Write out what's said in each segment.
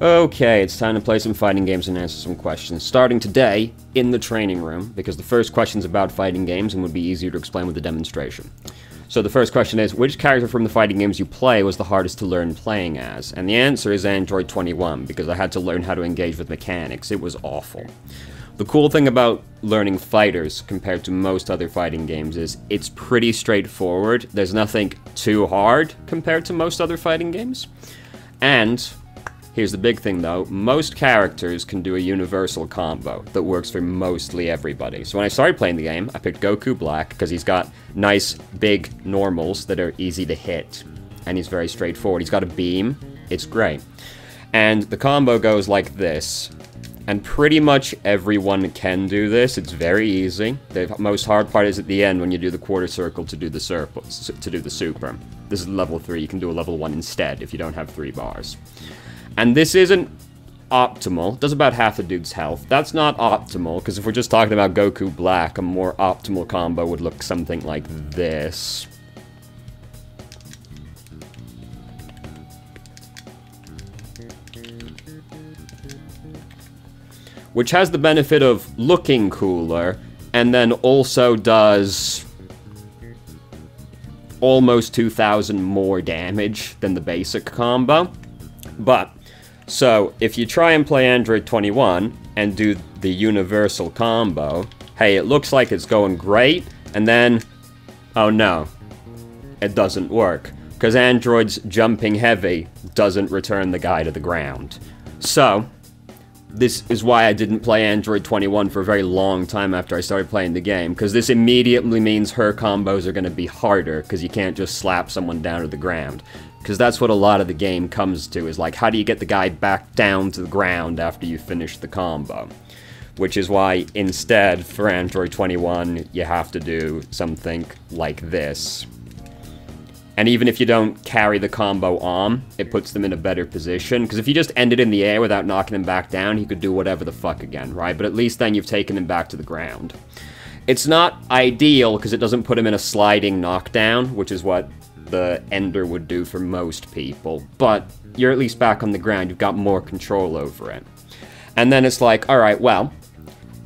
Okay, it's time to play some fighting games and answer some questions. Starting today in the training room, because the first question's about fighting games and would be easier to explain with a demonstration. So the first question is, which character from the fighting games you play was the hardest to learn playing as? And the answer is Android 21, because I had to learn how to engage with mechanics. It was awful. The cool thing about learning FighterZ compared to most other fighting games is it's pretty straightforward. There's nothing too hard compared to most other fighting games. And Here's the big thing though, most characters can do a universal combo that works for mostly everybody. So when I started playing the game, I picked Goku Black because he's got nice big normals that are easy to hit. And he's very straightforward. He's got a beam, it's great. And the combo goes like this. And pretty much everyone can do this. It's very easy. The most hard part is at the end when you do the quarter circle to do the circle, to do the super. This is level 3. You can do a level 1 instead if you don't have 3 bars. And this isn't optimal. Does about half a dude's health. That's not optimal, because if we're just talking about Goku Black, a more optimal combo would look something like this. Which has the benefit of looking cooler, and then also does almost 2,000 more damage than the basic combo. But so, if you try and play Android 21 and do the universal combo, hey, it looks like it's going great, and then, oh no, it doesn't work. Because Android's jumping heavy doesn't return the guy to the ground. So, this is why I didn't play Android 21 for a very long time after I started playing the game, because this immediately means her combos are going to be harder, because you can't just slap someone down to the ground. Because that's what a lot of the game comes to, is like, how do you get the guy back down to the ground after you finish the combo? Which is why, instead, for Android 21, you have to do something like this. And even if you don't carry the combo on, it puts them in a better position. Because if you just end it in the air without knocking him back down, he could do whatever the fuck again, right? But at least then you've taken him back to the ground. It's not ideal because it doesn't put him in a sliding knockdown, which is what the Ender would do for most people, but you're at least back on the ground, you've got more control over it. And then it's like, alright, well,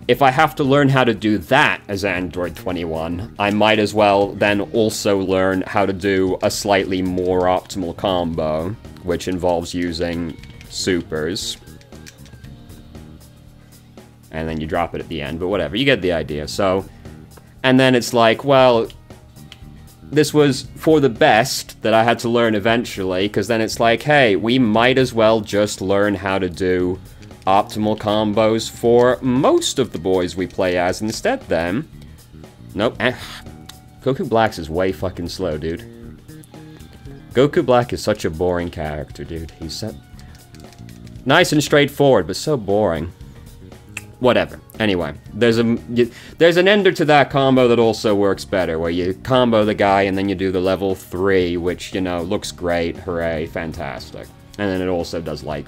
if I have to learn how to do that as Android 21, I might as well then also learn how to do a slightly more optimal combo, which involves using supers. And then you drop it at the end, but whatever, you get the idea. So, and then it's like, well, this was for the best that I had to learn eventually, because then it's like, hey, we might as well just learn how to do optimal combos for most of the boys we play as instead then. Nope. Eh. Goku Black's is way fucking slow, dude. Goku Black is such a boring character, dude. He's so... Nice and straightforward, but so boring. Whatever. Anyway, there's a there's an ender to that combo that also works better, where you combo the guy and then you do the level 3, which, you know, looks great, hooray, fantastic. And then it also does, like,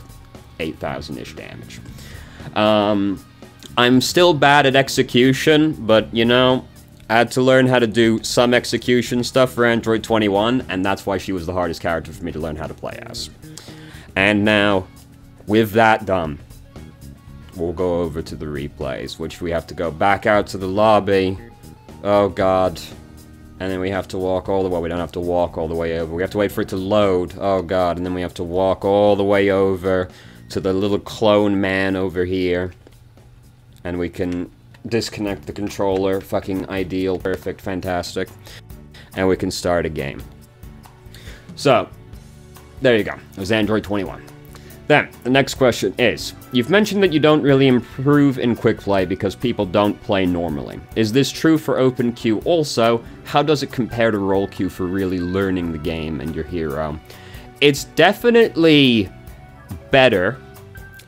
8,000-ish damage. Um, I'm still bad at execution, but, you know, I had to learn how to do some execution stuff for Android 21, and that's why she was the hardest character for me to learn how to play as. And now, with that done, we'll go over to the replays, which we have to go back out to the lobby. Oh god. And then we have to walk all the way. We don't have to walk all the way over. We have to wait for it to load. Oh god. And then we have to walk all the way over to the little clone man over here. And we can disconnect the controller. Fucking ideal. Perfect. Fantastic. And we can start a game. So, there you go. It was Android 21. Then, the next question is, you've mentioned that you don't really improve in quick play because people don't play normally. Is this true for open queue also? How does it compare to role queue for really learning the game and your hero? It's definitely better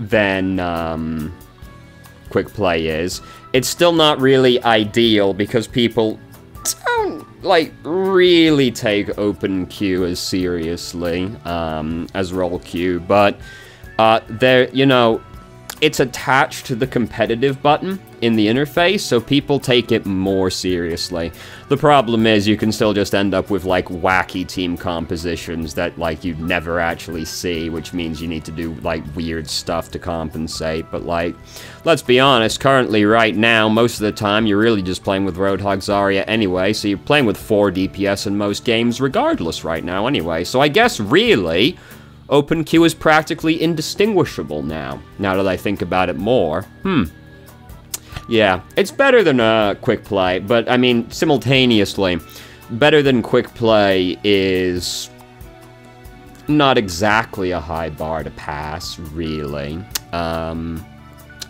than um, quick play is. It's still not really ideal because people don't, like, really take open queue as seriously um, as role queue, but uh, there, you know, it's attached to the competitive button in the interface, so people take it more seriously. The problem is you can still just end up with like wacky team compositions that like you'd never actually see, which means you need to do like weird stuff to compensate. But like, let's be honest, currently right now, most of the time you're really just playing with Roadhog Zarya anyway, so you're playing with 4 DPS in most games regardless right now anyway. So I guess really, OpenQ is practically indistinguishable now, now that I think about it more. Hmm. Yeah, it's better than uh, Quick Play, but I mean, simultaneously, better than Quick Play is not exactly a high bar to pass, really. Um,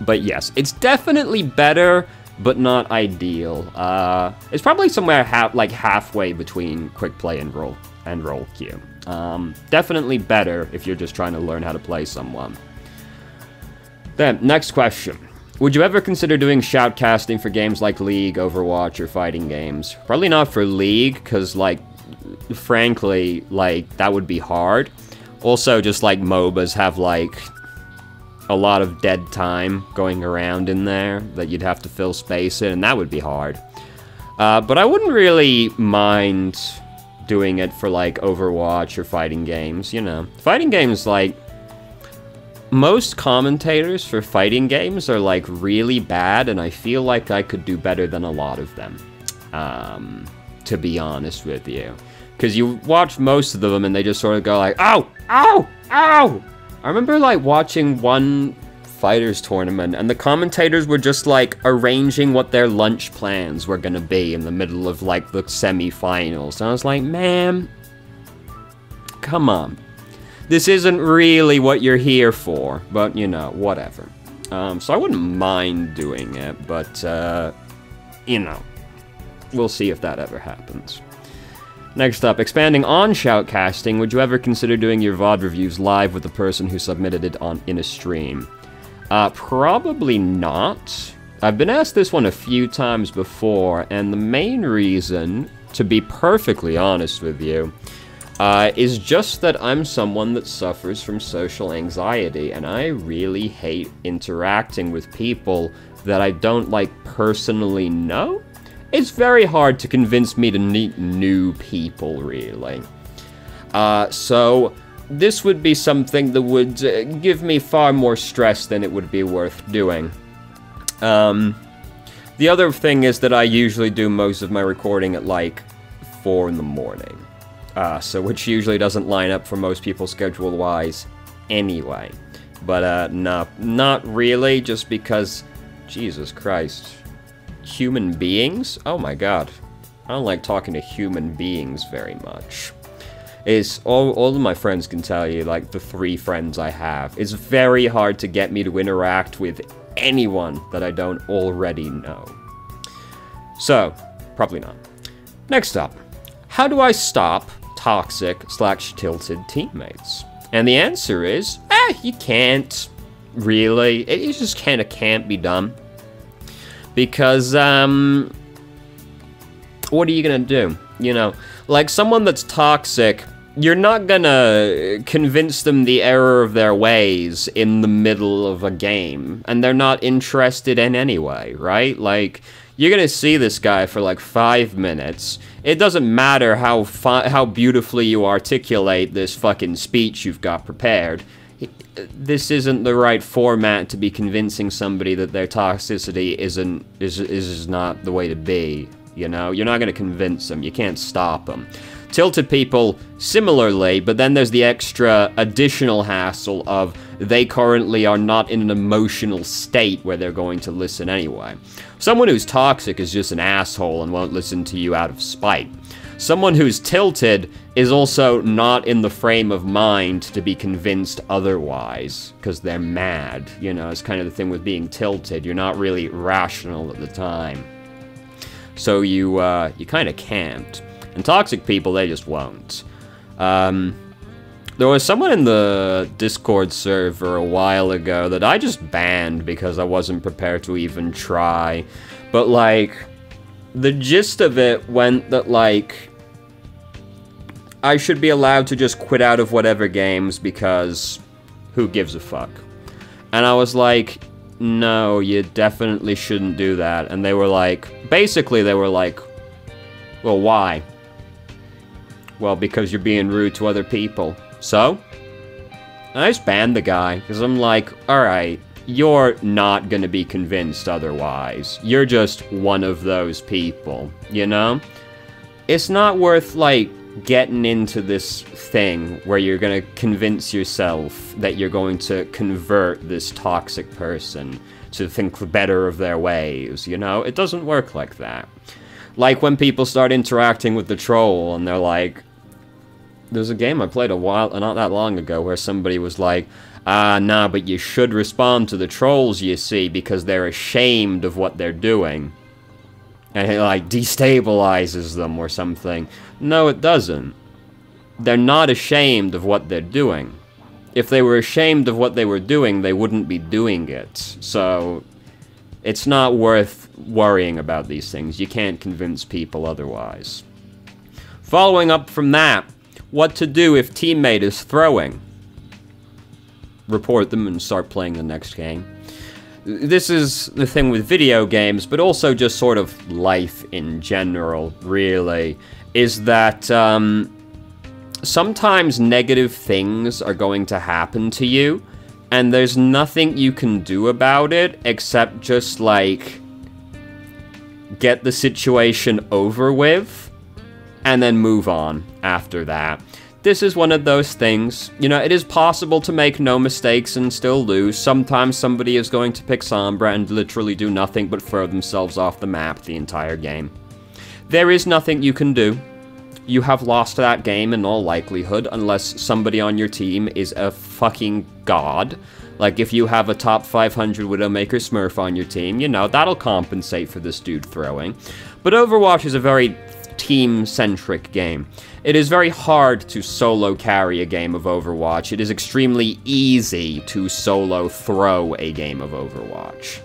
but yes, it's definitely better, but not ideal. Uh, it's probably somewhere ha like halfway between Quick Play and Roll and Roll Q. Um, definitely better if you're just trying to learn how to play someone. Then, next question. Would you ever consider doing shoutcasting for games like League, Overwatch, or fighting games? Probably not for League, because, like, frankly, like, that would be hard. Also, just like MOBAs have, like, a lot of dead time going around in there that you'd have to fill space in, and that would be hard. Uh, but I wouldn't really mind doing it for like Overwatch or fighting games, you know. Fighting games like most commentators for fighting games are like really bad and I feel like I could do better than a lot of them. Um, to be honest with you. Cuz you watch most of them and they just sort of go like, "Ow! Ow! Ow!" I remember like watching one FighterZ tournament, and the commentators were just like arranging what their lunch plans were gonna be in the middle of like the semi-finals. And I was like, man, come on. This isn't really what you're here for, but you know, whatever. Um, so I wouldn't mind doing it, but, uh, you know, we'll see if that ever happens. Next up, expanding on shoutcasting, would you ever consider doing your VOD reviews live with the person who submitted it on in a stream? Uh, probably not. I've been asked this one a few times before, and the main reason, to be perfectly honest with you, uh, is just that I'm someone that suffers from social anxiety, and I really hate interacting with people that I don't, like, personally know. It's very hard to convince me to meet new people, really. Uh, so this would be something that would uh, give me far more stress than it would be worth doing. Um, the other thing is that I usually do most of my recording at like 4 in the morning. Uh, so which usually doesn't line up for most people schedule-wise anyway. But uh, no, not really, just because, Jesus Christ, human beings? Oh my god. I don't like talking to human beings very much is all, all of my friends can tell you, like the three friends I have, it's very hard to get me to interact with anyone that I don't already know. So, probably not. Next up, how do I stop toxic slash tilted teammates? And the answer is, eh, you can't really. It just kind of can't be done. Because, um, what are you gonna do? You know, like someone that's toxic you're not gonna convince them the error of their ways in the middle of a game, and they're not interested in anyway, right? Like, you're gonna see this guy for like five minutes. It doesn't matter how how beautifully you articulate this fucking speech you've got prepared. This isn't the right format to be convincing somebody that their toxicity isn't is is not the way to be. You know, you're not gonna convince them. You can't stop them. Tilted people, similarly, but then there's the extra additional hassle of they currently are not in an emotional state where they're going to listen anyway. Someone who's toxic is just an asshole and won't listen to you out of spite. Someone who's tilted is also not in the frame of mind to be convinced otherwise, because they're mad. You know, it's kind of the thing with being tilted. You're not really rational at the time. So you, uh, you kind of can't. And toxic people, they just won't. Um, there was someone in the Discord server a while ago that I just banned because I wasn't prepared to even try. But, like, the gist of it went that, like, I should be allowed to just quit out of whatever games because who gives a fuck? And I was like, no, you definitely shouldn't do that. And they were like, basically, they were like, well, why? Well, because you're being rude to other people. So? I just banned the guy, because I'm like, alright, you're not gonna be convinced otherwise. You're just one of those people, you know? It's not worth, like, getting into this thing where you're gonna convince yourself that you're going to convert this toxic person to think the better of their ways, you know? It doesn't work like that. Like when people start interacting with the troll and they're like, there's a game I played a while, not that long ago, where somebody was like, ah, nah, but you should respond to the trolls, you see, because they're ashamed of what they're doing. And it, like, destabilizes them or something. No, it doesn't. They're not ashamed of what they're doing. If they were ashamed of what they were doing, they wouldn't be doing it. So, it's not worth worrying about these things. You can't convince people otherwise. Following up from that, what to do if teammate is throwing. Report them and start playing the next game. This is the thing with video games, but also just sort of life in general, really, is that um, sometimes negative things are going to happen to you, and there's nothing you can do about it except just, like, get the situation over with, and then move on after that. This is one of those things. You know, it is possible to make no mistakes and still lose. Sometimes somebody is going to pick Sombra and literally do nothing but throw themselves off the map the entire game. There is nothing you can do. You have lost that game in all likelihood, unless somebody on your team is a fucking god. Like, if you have a top 500 Widowmaker Smurf on your team, you know, that'll compensate for this dude throwing. But Overwatch is a very team-centric game. It is very hard to solo carry a game of Overwatch. It is extremely easy to solo throw a game of Overwatch.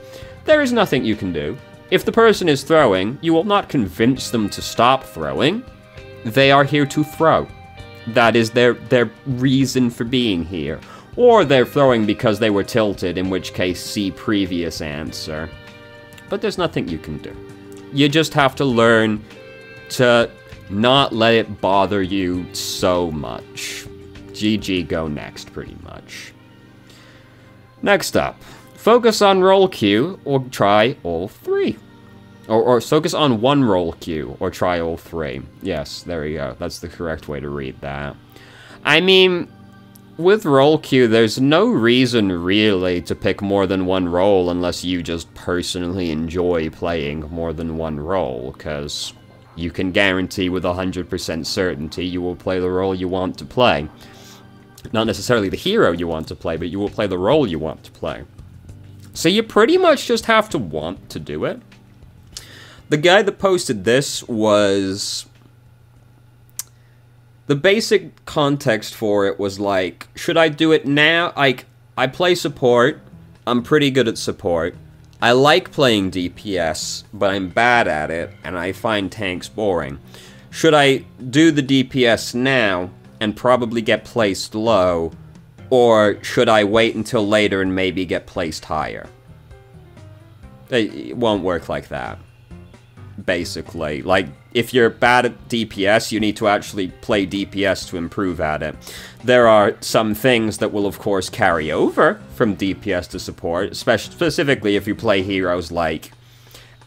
There is nothing you can do. If the person is throwing, you will not convince them to stop throwing. They are here to throw. That is their, their reason for being here. Or they're throwing because they were tilted, in which case see previous answer. But there's nothing you can do. You just have to learn to not let it bother you so much. GG go next, pretty much. Next up, focus on roll queue or try all three. Or, or focus on one roll queue or try all three. Yes, there you go. That's the correct way to read that. I mean, with role queue, there's no reason really to pick more than one role unless you just personally enjoy playing more than one role, because you can guarantee with 100% certainty you will play the role you want to play. Not necessarily the hero you want to play, but you will play the role you want to play. So you pretty much just have to want to do it. The guy that posted this was... The basic context for it was like, should I do it now? Like, I play support. I'm pretty good at support. I like playing DPS, but I'm bad at it, and I find tanks boring. Should I do the DPS now, and probably get placed low, or should I wait until later and maybe get placed higher? It won't work like that basically. Like, if you're bad at DPS, you need to actually play DPS to improve at it. There are some things that will, of course, carry over from DPS to support, specifically if you play heroes like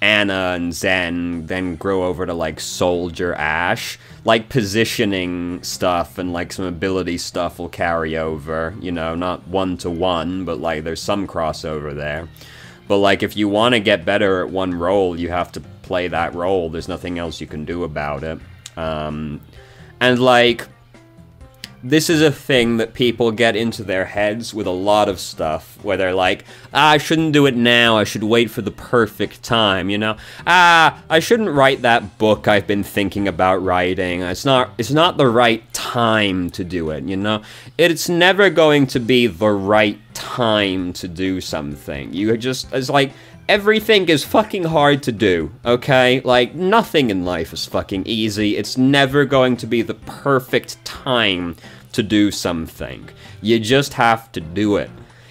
Ana and Zen, then grow over to, like, Soldier Ashe. Like, positioning stuff and, like, some ability stuff will carry over, you know, not one-to-one, -one, but, like, there's some crossover there. But, like, if you want to get better at one role, you have to play that role. There's nothing else you can do about it. Um, and like, this is a thing that people get into their heads with a lot of stuff, where they're like, ah, I shouldn't do it now, I should wait for the perfect time, you know? Ah, I shouldn't write that book I've been thinking about writing. It's not, it's not the right time to do it, you know? It's never going to be the right time to do something. You just, it's like, everything is fucking hard to do, okay? Like, nothing in life is fucking easy. It's never going to be the perfect time to do something. You just have to do it.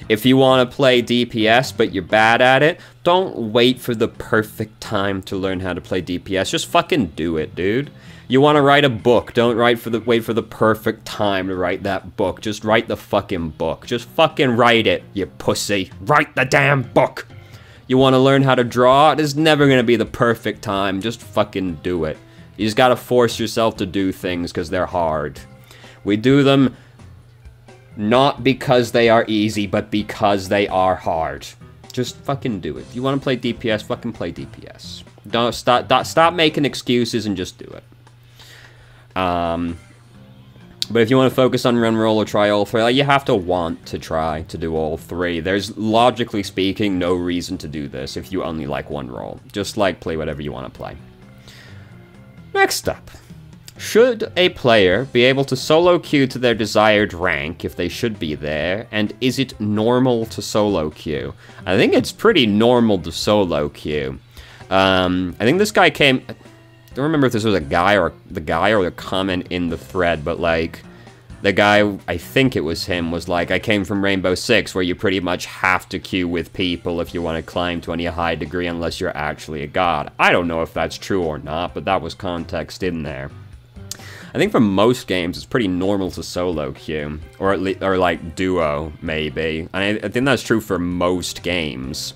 If you want to play DPS but you're bad at it, don't wait for the perfect time to learn how to play DPS. Just fucking do it, dude. You want to write a book, don't write for the wait for the perfect time to write that book. Just write the fucking book. Just fucking write it, you pussy. Write the damn book. You want to learn how to draw? There's never going to be the perfect time. Just fucking do it. You just got to force yourself to do things because they're hard. We do them not because they are easy, but because they are hard. Just fucking do it. You want to play DPS? Fucking play DPS. Don't stop. Stop making excuses and just do it. Um, but if you want to focus on run roll or try all three, like, you have to want to try to do all three. There's, logically speaking, no reason to do this if you only like one role. Just, like, play whatever you want to play. Next up. Should a player be able to solo queue to their desired rank if they should be there? And is it normal to solo queue? I think it's pretty normal to solo queue. Um, I think this guy came don't remember if this was a guy or the guy or the comment in the thread, but like the guy, I think it was him, was like, I came from Rainbow Six, where you pretty much have to queue with people if you want to climb to any high degree unless you're actually a god. I don't know if that's true or not, but that was context in there. I think for most games, it's pretty normal to solo queue, or at least, or like duo, maybe. I, I think that's true for most games.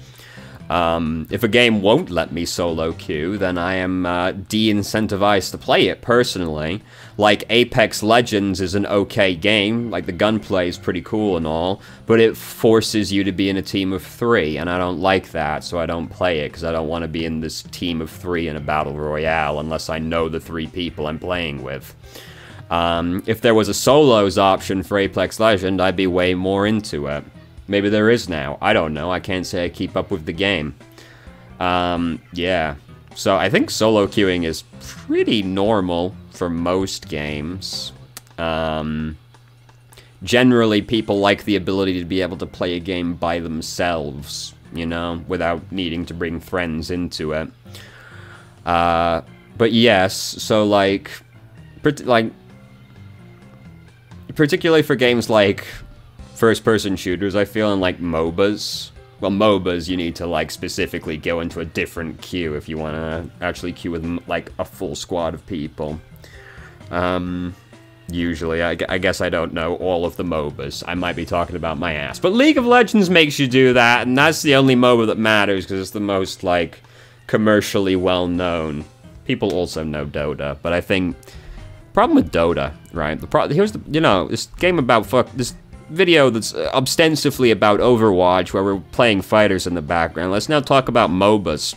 Um, if a game won't let me solo queue, then I am uh, de-incentivized to play it, personally. Like, Apex Legends is an okay game, like, the gunplay is pretty cool and all, but it forces you to be in a team of three, and I don't like that, so I don't play it, because I don't want to be in this team of three in a battle royale, unless I know the three people I'm playing with. Um, if there was a solos option for Apex Legend, I'd be way more into it. Maybe there is now. I don't know. I can't say I keep up with the game. Um, yeah. So I think solo queuing is pretty normal for most games. Um, generally, people like the ability to be able to play a game by themselves, you know, without needing to bring friends into it. Uh, but yes, so like, like, particularly for games like first-person shooters, I feel, in like MOBAs. Well, MOBAs, you need to like specifically go into a different queue if you want to actually queue with like a full squad of people. Um, usually, I, I, guess I don't know all of the MOBAs. I might be talking about my ass. But League of Legends makes you do that, and that's the only MOBA that matters because it's the most like commercially well known. People also know Dota, but I think problem with Dota, right? The pro here's the you know this game about fuck this video that's ostensibly about Overwatch, where we're playing FighterZ in the background. Let's now talk about MOBAs.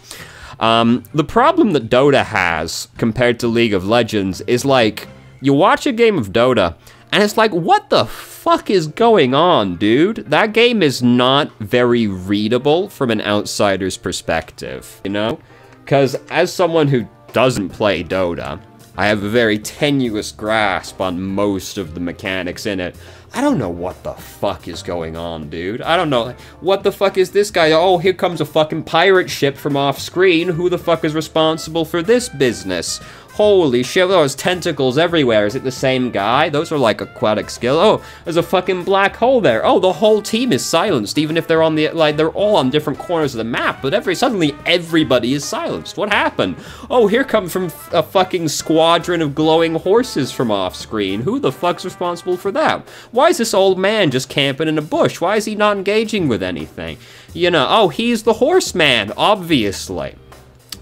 Um, the problem that Dota has compared to League of Legends is like, you watch a game of Dota, and it's like, what the fuck is going on, dude? That game is not very readable from an outsider's perspective, you know? Because as someone who doesn't play Dota, I have a very tenuous grasp on most of the mechanics in it. I don't know what the fuck is going on, dude. I don't know. What the fuck is this guy? Oh, here comes a fucking pirate ship from off screen. Who the fuck is responsible for this business? Holy shit, those tentacles everywhere. Is it the same guy? Those are like aquatic skill. Oh, there's a fucking black hole there. Oh, the whole team is silenced, even if they're on the, like, they're all on different corners of the map, but every, suddenly everybody is silenced. What happened? Oh, here come from a fucking squadron of glowing horses from off screen. Who the fuck's responsible for that? Why is this old man just camping in a bush? Why is he not engaging with anything? You know, oh, he's the horseman, obviously.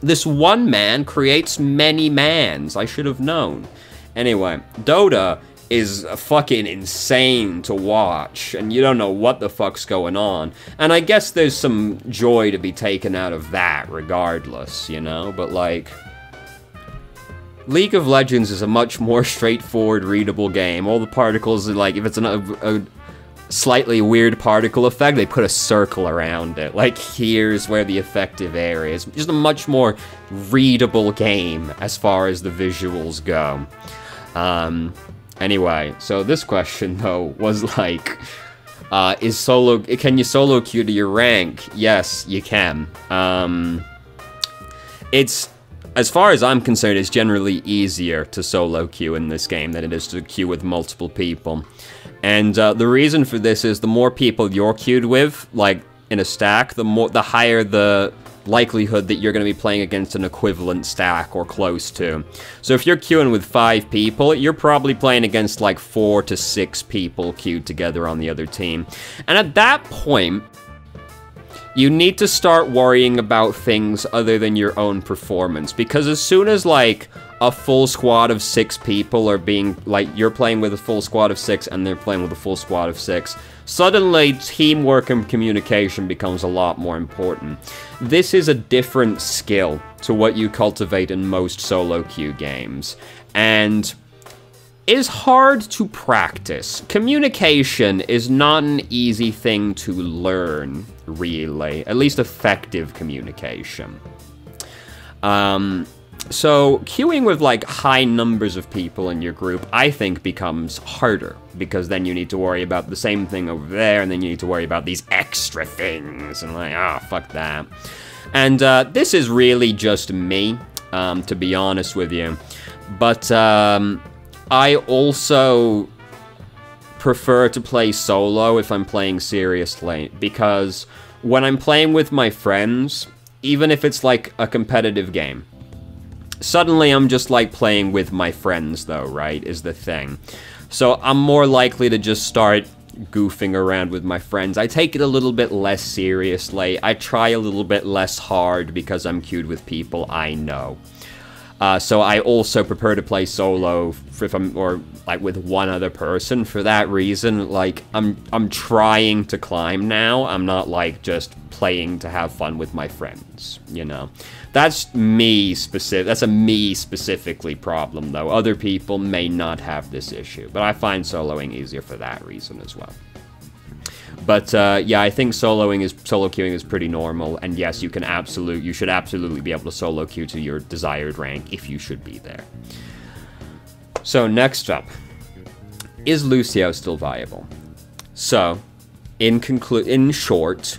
This one man creates many mans. I should have known. Anyway, Dota is fucking insane to watch, and you don't know what the fuck's going on. And I guess there's some joy to be taken out of that, regardless, you know? But, like... League of Legends is a much more straightforward, readable game. All the particles, like, if it's an, a, a slightly weird particle effect, they put a circle around it. Like, here's where the effective area is. Just a much more readable game as far as the visuals go. Um, anyway, so this question, though, was like, uh, is solo, can you solo queue to your rank? Yes, you can. Um, it's, as far as I'm concerned, it's generally easier to solo queue in this game than it is to queue with multiple people. And uh, the reason for this is the more people you're queued with, like in a stack, the more the higher the likelihood that you're going to be playing against an equivalent stack or close to. So if you're queuing with five people, you're probably playing against like four to six people queued together on the other team. And at that point, you need to start worrying about things other than your own performance. Because as soon as like a full squad of six people are being, like, you're playing with a full squad of six and they're playing with a full squad of six, suddenly teamwork and communication becomes a lot more important. This is a different skill to what you cultivate in most solo queue games, and is hard to practice. Communication is not an easy thing to learn, really. At least effective communication. Um, so queuing with like high numbers of people in your group, I think becomes harder because then you need to worry about the same thing over there and then you need to worry about these extra things and like, ah, oh, fuck that. And uh, this is really just me, um, to be honest with you. But um, I also prefer to play solo if I'm playing seriously because when I'm playing with my friends, even if it's like a competitive game, Suddenly, I'm just like playing with my friends, though, right? Is the thing. So I'm more likely to just start goofing around with my friends. I take it a little bit less seriously. I try a little bit less hard because I'm queued with people I know. Uh, so I also prefer to play solo if I'm or like with one other person for that reason. Like I'm I'm trying to climb now. I'm not like just playing to have fun with my friends, you know. That's me specific. That's a me specifically problem, though. Other people may not have this issue, but I find soloing easier for that reason as well. But uh, yeah, I think soloing is solo queuing is pretty normal, and yes, you can absolute you should absolutely be able to solo queue to your desired rank if you should be there. So next up, is Lucio still viable? So, in conclu in short,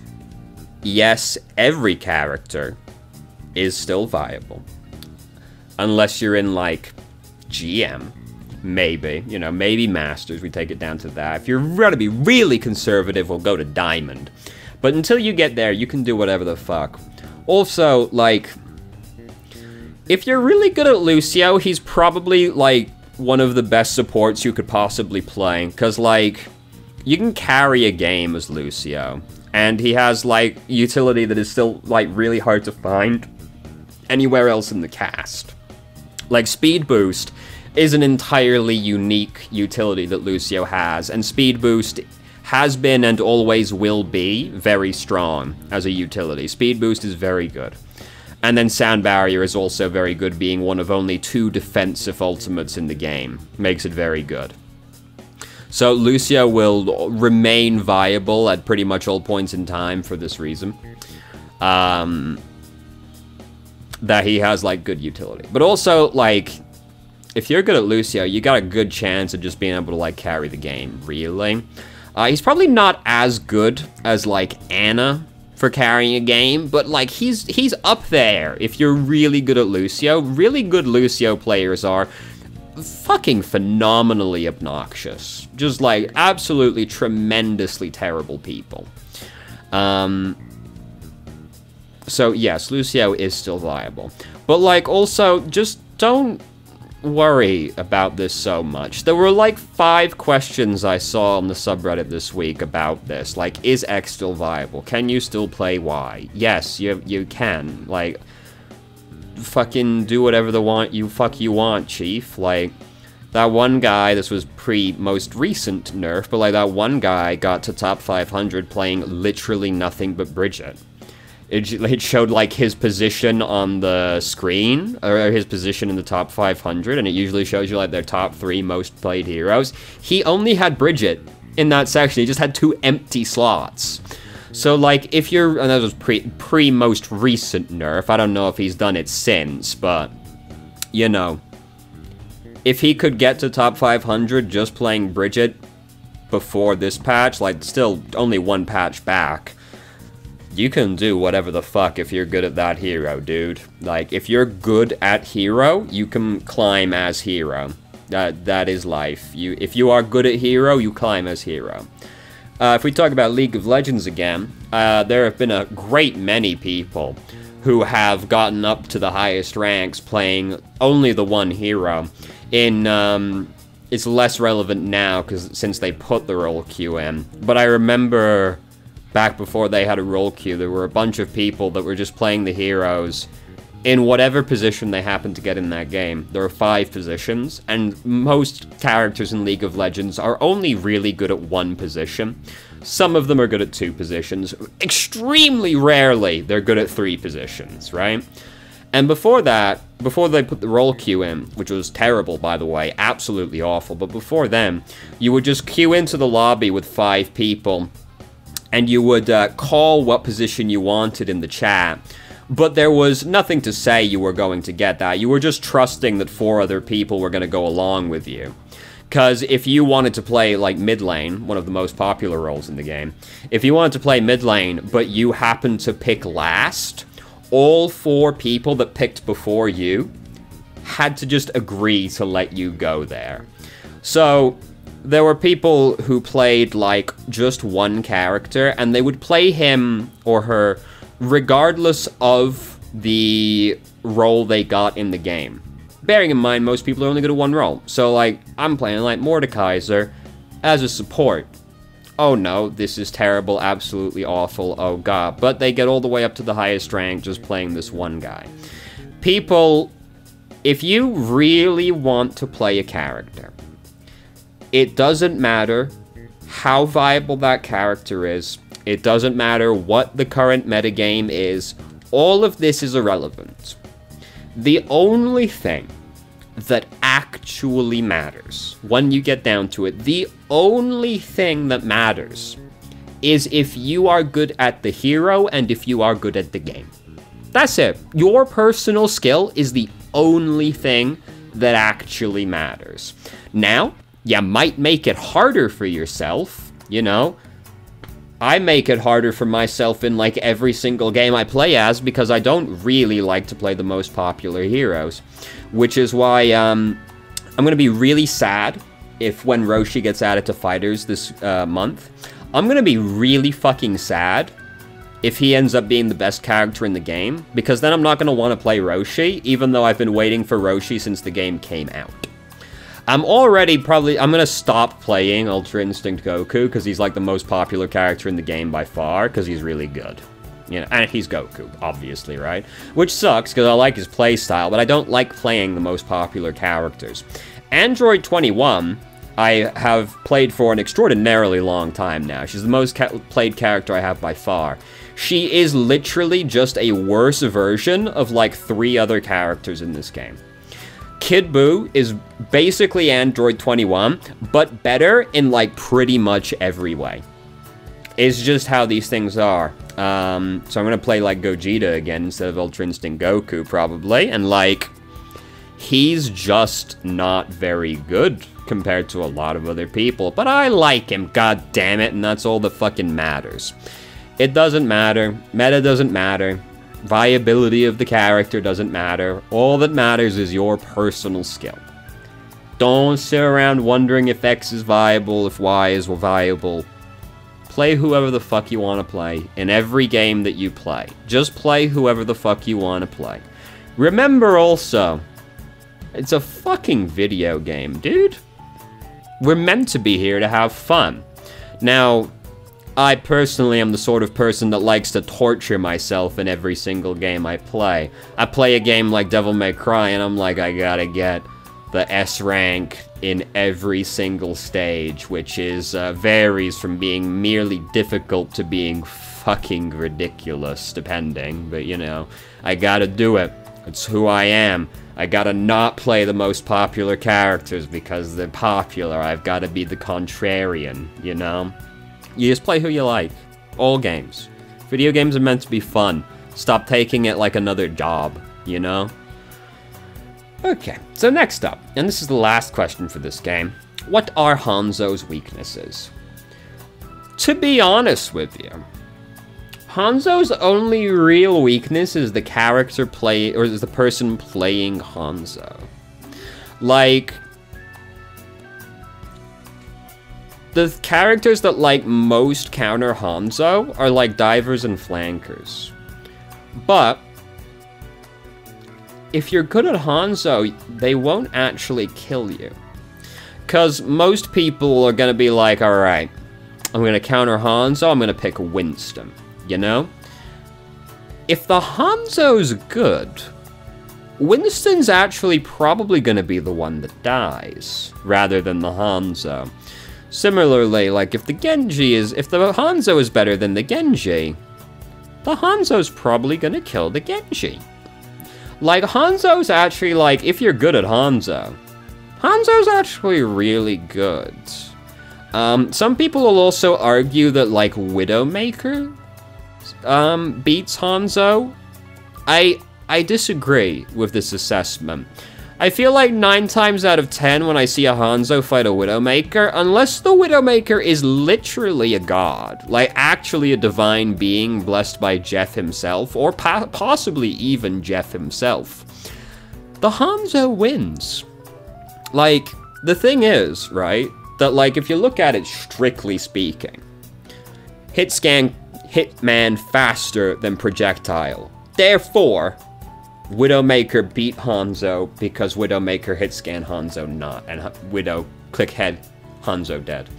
yes, every character is still viable. Unless you're in, like, GM. Maybe. You know, maybe Masters, we take it down to that. If you're going to be really conservative, we'll go to Diamond. But until you get there, you can do whatever the fuck. Also, like, if you're really good at Lucio, he's probably, like, one of the best supports you could possibly play. Because, like, you can carry a game as Lucio. And he has, like, utility that is still, like, really hard to find anywhere else in the cast. Like, Speed Boost is an entirely unique utility that Lucio has, and Speed Boost has been and always will be very strong as a utility. Speed Boost is very good. And then Sound Barrier is also very good, being one of only two defensive ultimates in the game. Makes it very good. So Lucio will remain viable at pretty much all points in time for this reason. Um, that he has, like, good utility. But also, like, if you're good at Lucio, you got a good chance of just being able to, like, carry the game, really. Uh, he's probably not as good as, like, Ana for carrying a game, but, like, he's he's up there if you're really good at Lucio. Really good Lucio players are fucking phenomenally obnoxious. Just, like, absolutely tremendously terrible people. Um, so yes, Lucio is still viable. But like also just don't worry about this so much. There were like five questions I saw on the subreddit this week about this. Like, is X still viable? Can you still play Y? Yes, you you can. Like, fucking do whatever the want you fuck you want, Chief. Like, that one guy, this was pre most recent nerf, but like that one guy got to top 500 playing literally nothing but Brigitte it, it showed like his position on the screen or his position in the top 500 and it usually shows you like their top three most played heroes. He only had Brigitte in that section. He just had two empty slots. So like if you're and that was pre pre most recent nerf. I don't know if he's done it since but you know if he could get to top 500 just playing Brigitte before this patch like still only one patch back you can do whatever the fuck if you're good at that hero, dude. Like, if you're good at hero, you can climb as hero. That that is life. You if you are good at hero, you climb as hero. Uh, if we talk about League of Legends again, uh, there have been a great many people who have gotten up to the highest ranks playing only the one hero. In um, it's less relevant now because since they put the role queue in. But I remember back before they had a role queue, there were a bunch of people that were just playing the heroes in whatever position they happened to get in that game. There are five positions, and most characters in League of Legends are only really good at one position. Some of them are good at two positions. Extremely rarely, they're good at three positions, right? And before that, before they put the role queue in, which was terrible, by the way, absolutely awful, but before then, you would just queue into the lobby with five people, and you would uh, call what position you wanted in the chat, but there was nothing to say you were going to get that. You were just trusting that four other people were going to go along with you. Because if you wanted to play, like, mid lane, one of the most popular roles in the game, if you wanted to play mid lane, but you happened to pick last, all four people that picked before you had to just agree to let you go there. So, there were people who played, like, just one character, and they would play him or her regardless of the role they got in the game. Bearing in mind, most people are only good at one role. So, like, I'm playing, like, Mordekaiser as a support. Oh no, this is terrible, absolutely awful, oh god. But they get all the way up to the highest rank just playing this one guy. People, if you really want to play a character, it doesn't matter how viable that character is, it doesn't matter what the current metagame is, all of this is irrelevant. The only thing that actually matters, when you get down to it, the only thing that matters is if you are good at the hero and if you are good at the game. That's it. Your personal skill is the only thing that actually matters. Now, you might make it harder for yourself, you know, I make it harder for myself in like every single game I play as because I don't really like to play the most popular heroes. Which is why um, I'm going to be really sad if when Roshi gets added to FighterZ this uh, month. I'm going to be really fucking sad if he ends up being the best character in the game because then I'm not going to want to play Roshi even though I've been waiting for Roshi since the game came out. I'm already probably... I'm going to stop playing Ultra Instinct Goku because he's like the most popular character in the game by far because he's really good. You know, and he's Goku, obviously, right? Which sucks because I like his playstyle, but I don't like playing the most popular characters. Android 21, I have played for an extraordinarily long time now. She's the most ca played character I have by far. She is literally just a worse version of like three other characters in this game. Kid Buu is basically Android 21, but better in like pretty much every way. It's just how these things are. Um, so I'm gonna play like Gogeta again instead of Ultra Instinct Goku probably, and like he's just not very good compared to a lot of other people, but I like him, god damn it, and that's all that fucking matters. It doesn't matter, meta doesn't matter, Viability of the character doesn't matter. All that matters is your personal skill. Don't sit around wondering if X is viable, if Y is viable. Play whoever the fuck you want to play in every game that you play. Just play whoever the fuck you want to play. Remember also, it's a fucking video game, dude. We're meant to be here to have fun. Now, I personally am the sort of person that likes to torture myself in every single game I play. I play a game like Devil May Cry and I'm like, I gotta get the S rank in every single stage, which is uh, varies from being merely difficult to being fucking ridiculous, depending. But you know, I gotta do it. It's who I am. I gotta not play the most popular characters because they're popular. I've gotta be the contrarian, you know? You just play who you like. All games. Video games are meant to be fun. Stop taking it like another job, you know? Okay, so next up, and this is the last question for this game. What are Hanzo's weaknesses? To be honest with you, Hanzo's only real weakness is the character play, or is the person playing Hanzo. Like, the characters that like most counter Hanzo are like divers and flankers. But if you're good at Hanzo, they won't actually kill you. Because most people are going to be like, alright, I'm going to counter Hanzo, I'm going to pick Winston, you know? If the Hanzo's good, Winston's actually probably going to be the one that dies, rather than the Hanzo. Similarly, like, if the Genji is, if the Hanzo is better than the Genji, the Hanzo's probably to kill the Genji. Like, Hanzo's actually, like, if you're good at Hanzo, Hanzo's actually really good. Um, some people will also argue that, like, Widowmaker um, beats Hanzo. I, I disagree with this assessment. I feel like 9 times out of 10 when I see a Hanzo fight a Widowmaker, unless the Widowmaker is literally a god, like actually a divine being blessed by Jeff himself, or po possibly even Jeff himself, the Hanzo wins. Like, the thing is, right, that like if you look at it strictly speaking, hit scan Hitman faster than projectile. Therefore, Widowmaker beat Hanzo because Widowmaker hit scan Hanzo not, and Widow click head Hanzo dead.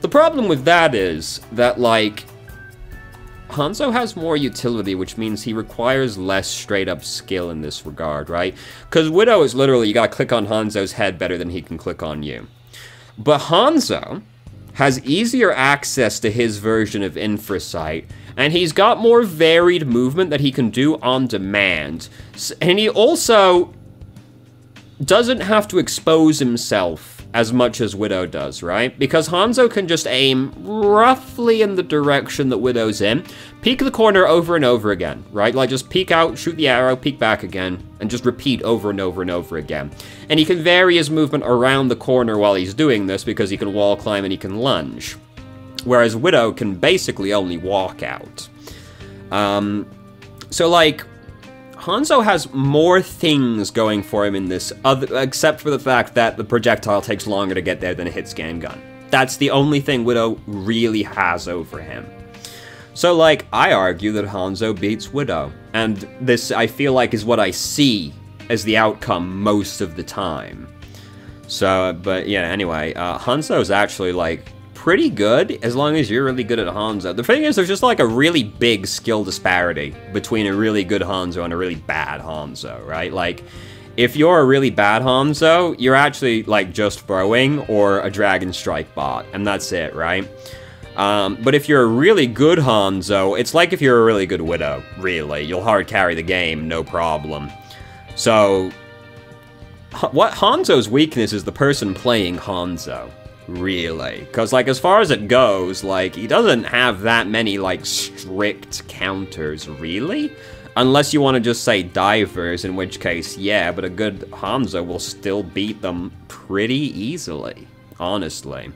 The problem with that is that, like, Hanzo has more utility, which means he requires less straight-up skill in this regard, right? Because Widow is literally, you gotta click on Hanzo's head better than he can click on you. But Hanzo has easier access to his version of Infrasight, and he's got more varied movement that he can do on demand. And he also doesn't have to expose himself as much as Widow does, right? Because Hanzo can just aim roughly in the direction that Widow's in, peek the corner over and over again, right? Like just peek out, shoot the arrow, peek back again, and just repeat over and over and over again. And he can vary his movement around the corner while he's doing this because he can wall climb and he can lunge whereas Widow can basically only walk out. Um, so, like, Hanzo has more things going for him in this, other, except for the fact that the projectile takes longer to get there than a hit scan gun. That's the only thing Widow really has over him. So, like, I argue that Hanzo beats Widow, and this, I feel like, is what I see as the outcome most of the time. So, but yeah, anyway, uh, Hanzo is actually, like, pretty good as long as you're really good at Hanzo. The thing is, there's just like a really big skill disparity between a really good Hanzo and a really bad Hanzo, right? Like, if you're a really bad Hanzo, you're actually like just throwing or a Dragon Strike bot, and that's it, right? Um, but if you're a really good Hanzo, it's like if you're a really good Widow, really. You'll hard carry the game, no problem. So, what Hanzo's weakness is the person playing Hanzo really. Because, like, as far as it goes, like, he doesn't have that many, like, strict counters, really? Unless you want to just say divers, in which case, yeah, but a good Hanzo will still beat them pretty easily, honestly.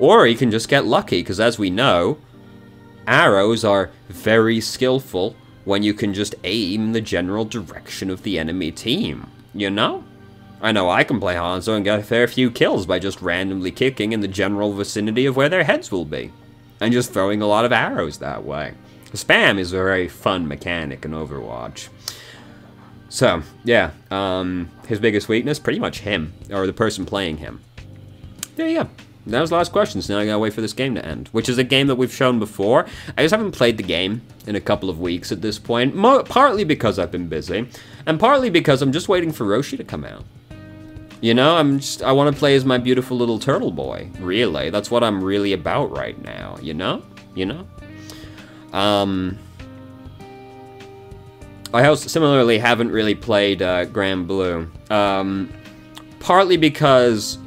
Or he can just get lucky, because as we know, arrows are very skillful when you can just aim the general direction of the enemy team, you know? I know I can play Hanzo and get a fair few kills by just randomly kicking in the general vicinity of where their heads will be. And just throwing a lot of arrows that way. Spam is a very fun mechanic in Overwatch. So, yeah, um, his biggest weakness, pretty much him, or the person playing him. There you go. That was the last question, so now I gotta wait for this game to end. Which is a game that we've shown before. I just haven't played the game in a couple of weeks at this point. partly because I've been busy, and partly because I'm just waiting for Roshi to come out. You know, I'm just, I want to play as my beautiful little turtle boy, really. That's what I'm really about right now, you know? You know? Um, I also similarly haven't really played uh, Granblue. Um, partly because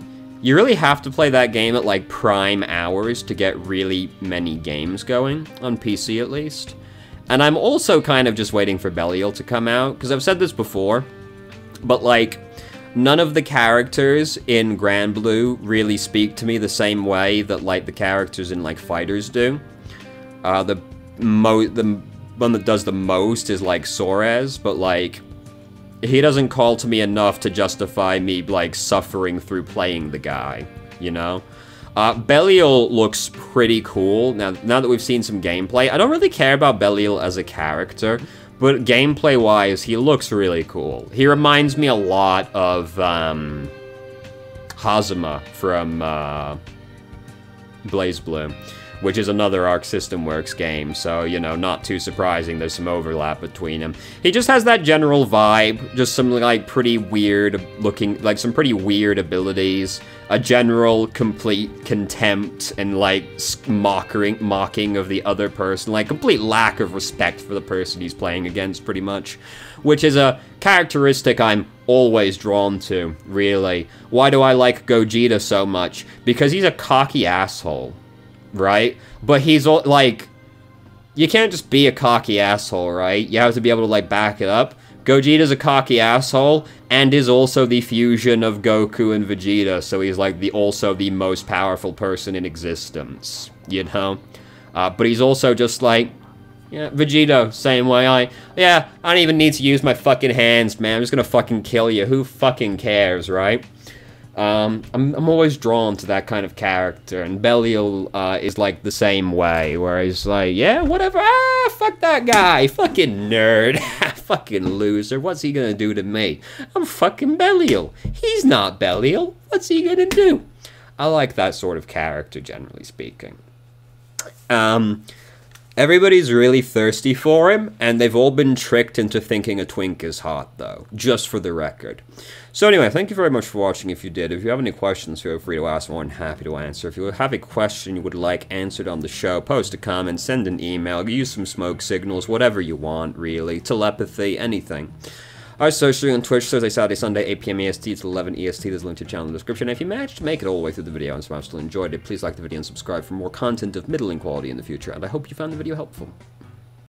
you really have to play that game at like prime hours to get really many games going, on PC at least. And I'm also kind of just waiting for Belial to come out, because I've said this before, but like, none of the characters in Granblue really speak to me the same way that like the characters in like FighterZ do. Uh, the mo the one that does the most is like Soriz, but like he doesn't call to me enough to justify me like suffering through playing the guy, you know? Uh, Belial looks pretty cool now, now that we've seen some gameplay. I don't really care about Belial as a character, but gameplay-wise, he looks really cool. He reminds me a lot of um, Hazama from uh, BlazBlue which is another Arc System Works game, so, you know, not too surprising there's some overlap between them. He just has that general vibe, just some, like, pretty weird looking, like, some pretty weird abilities, a general complete contempt and, like, mocking, mocking of the other person, like, complete lack of respect for the person he's playing against, pretty much, which is a characteristic I'm always drawn to, really. Why do I like Gogeta so much? Because he's a cocky asshole right? But he's like, you can't just be a cocky asshole, right? You have to be able to like back it up. Gogeta's a cocky asshole and is also the fusion of Goku and Vegeta, so he's like the also the most powerful person in existence, you know? Uh, but he's also just like, yeah, Vegeta, same way. I, yeah, I don't even need to use my fucking hands, man. I'm just gonna fucking kill you. Who fucking cares, right? Um, I'm, I'm always drawn to that kind of character, and Belial uh, is like the same way, where he's like, yeah, whatever, ah, fuck that guy, fucking nerd, fucking loser, what's he gonna do to me? I'm fucking Belial. He's not Belial. What's he gonna do? I like that sort of character, generally speaking. Um, everybody's really thirsty for him, and they've all been tricked into thinking a twink is hot, though, just for the record. So anyway, thank you very much for watching if you did. If you have any questions, feel free to ask. More than happy to answer. If you have a question you would like answered on the show, post a comment, send an email, use some smoke signals, whatever you want, really. Telepathy, anything. Our socially on Twitch, Thursday, Saturday, Sunday, 8 p.m. EST to 11 EST. There's a link to channel in the description. If you managed to make it all the way through the video and somehow still enjoyed it, please like the video and subscribe for more content of middling quality in the future. And I hope you found the video helpful.